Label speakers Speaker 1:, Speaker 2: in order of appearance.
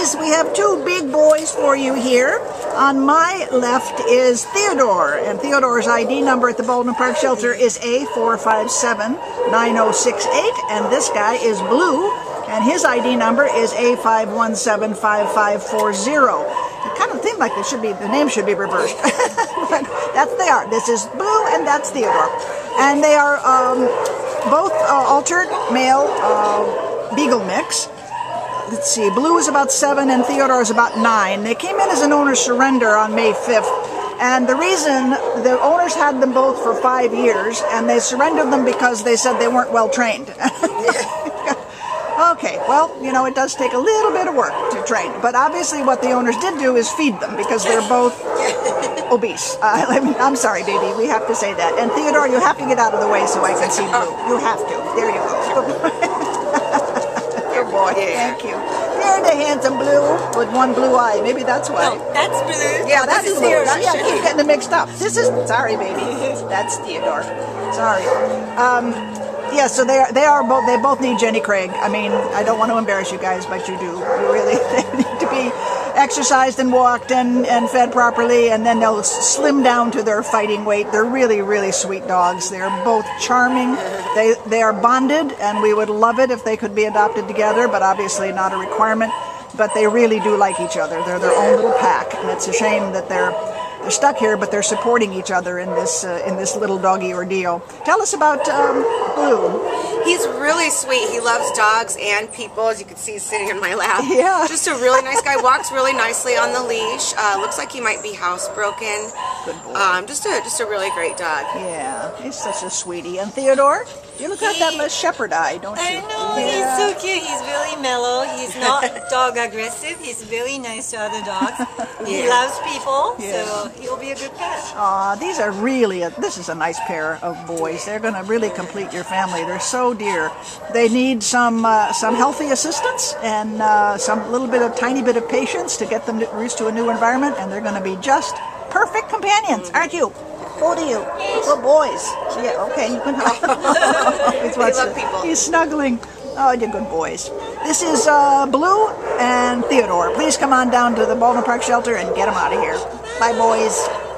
Speaker 1: We have two big boys for you here. On my left is Theodore, and Theodore's ID number at the Baldwin Park Shelter is A4579068, and this guy is Blue, and his ID number is A5175540. It kind of seems like it should be the name should be reversed, but that's they are. This is Blue, and that's Theodore, and they are um, both uh, altered male uh, beagle mix let's see, Blue is about seven and Theodore is about nine. They came in as an owner surrender on May 5th. And the reason the owners had them both for five years and they surrendered them because they said they weren't well trained. okay, well, you know, it does take a little bit of work to train. But obviously, what the owners did do is feed them because they're both obese. Uh, I mean, I'm sorry, baby, we have to say that. And Theodore, you have to get out of the way so I can see Blue. You have to. There you go. Yeah. Thank you. You're the handsome blue with one blue eye. Maybe that's why.
Speaker 2: No, that's blue.
Speaker 1: Yeah, that's blue. That, yeah, I keep getting them mixed up. This is sorry, baby. That's Theodore. Sorry. Um, yeah, so they are, they are both they both need Jenny Craig. I mean, I don't want to embarrass you guys, but you do. You really they need to be exercised and walked and, and fed properly, and then they'll slim down to their fighting weight. They're really, really sweet dogs. They're both charming. They, they are bonded, and we would love it if they could be adopted together, but obviously not a requirement. But they really do like each other. They're their own little pack, and it's a shame that they're they're stuck here, but they're supporting each other in this uh, in this little doggy ordeal. Tell us about um, Blue.
Speaker 3: He's really sweet. He loves dogs and people, as you can see, he's sitting in my lap.
Speaker 1: Yeah.
Speaker 3: Just a really nice guy. Walks really nicely on the leash. Uh, looks like he might be housebroken.
Speaker 1: Good boy.
Speaker 3: Um, just a just a really great dog.
Speaker 1: Yeah, he's such a sweetie. And Theodore, you look like that little shepherd eye, don't you?
Speaker 2: I know, yeah. he's so cute. He's really mellow. He's not dog aggressive. He's very nice to other dogs. He loves people, yeah. so he'll be a good pet.
Speaker 1: Aw, these are really, a, this is a nice pair of boys. They're going to really complete your family. They're so dear. They need some uh, some healthy assistance and uh, some little bit of tiny bit of patience to get them used to a new environment, and they're going to be just perfect companions, aren't you? Both of you. Good boys. Yeah, okay, you can
Speaker 3: love.
Speaker 1: He's snuggling. Oh, you're good boys. This is uh, Blue and Theodore. Please come on down to the Baldwin Park Shelter and get them out of here. Bye, boys.